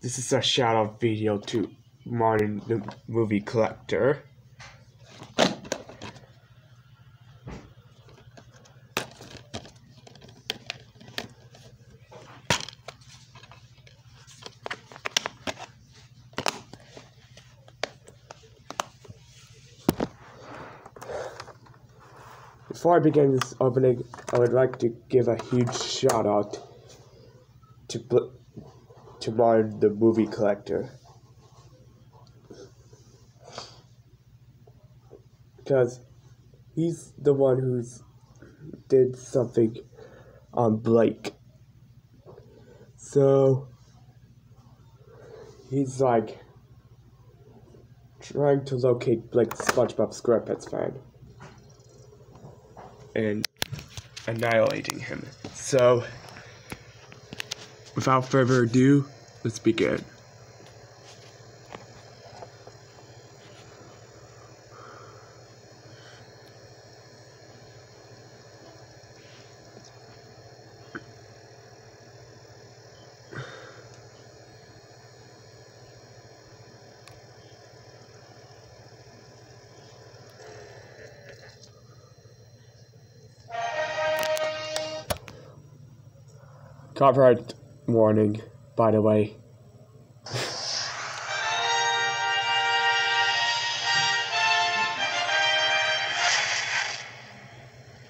This is a shout out video to Martin the movie collector. Before I begin this opening, I would like to give a huge shout out to to Martin the movie collector. Because he's the one who's did something on Blake. So he's like trying to locate Blake's SpongeBob SquarePants fan and annihilating him. So without further ado, let's begin. Copyright warning, by the way.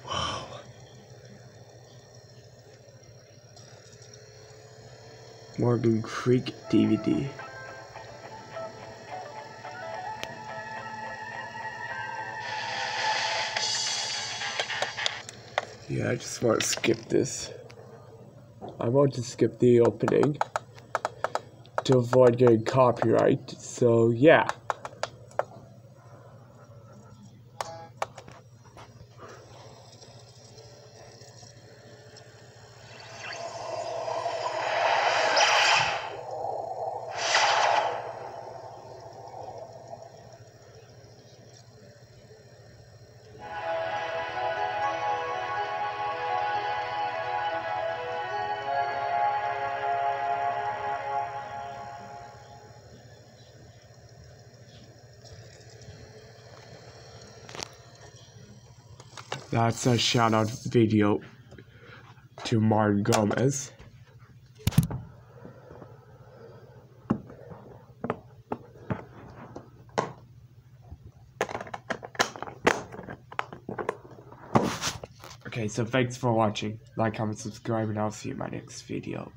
wow. Morgan Creek DVD. Yeah, I just want to skip this. I want to skip the opening to avoid getting copyright. So yeah. That's a shout out video to Martin Gomez. Okay, so thanks for watching. Like, comment, subscribe, and I'll see you in my next video.